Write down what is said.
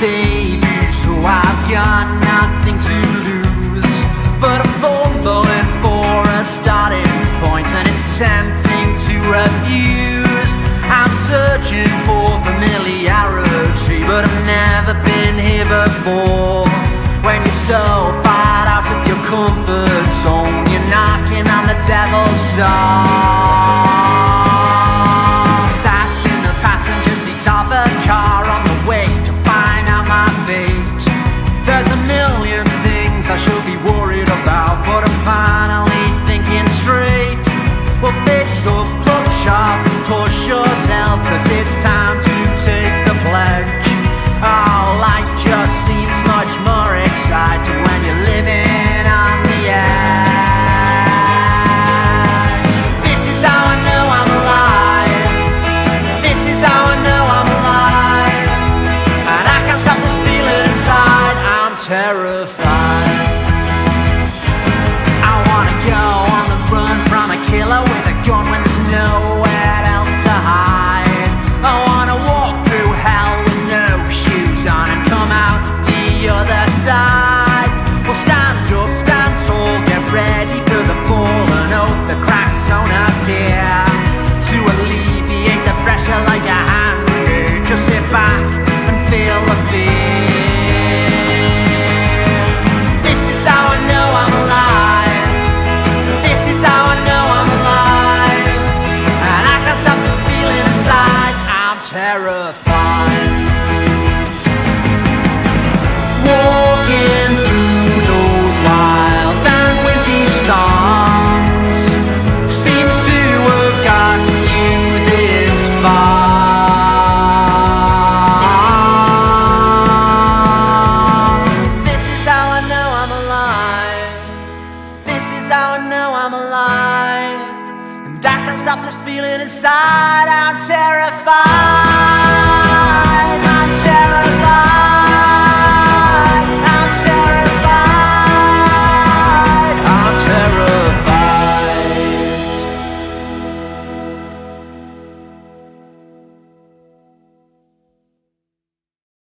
baby, so I've got nothing to lose. But a bullet for a starting point, and it's tempting to refuse. I'm searching for familiarity, but I've never been here before. When you're so far out of your comfort zone, you're knocking on the devil's door. Sat in the passenger seat of a car cause it's time to take the pledge. Oh, life just seems much more exciting when you're living on the edge. This is how I know I'm alive. This is how I know I'm alive. And I can't stop this feeling inside. I'm terrified. Terrified. Walking through those wild and windy songs seems to have got you this far. This is how I know I'm alive. This is how I know I'm alive. Can't stop this feeling inside. I'm terrified.